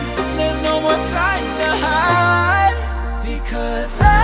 There's no more time to hide. Because I